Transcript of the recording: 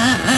Ah, ah.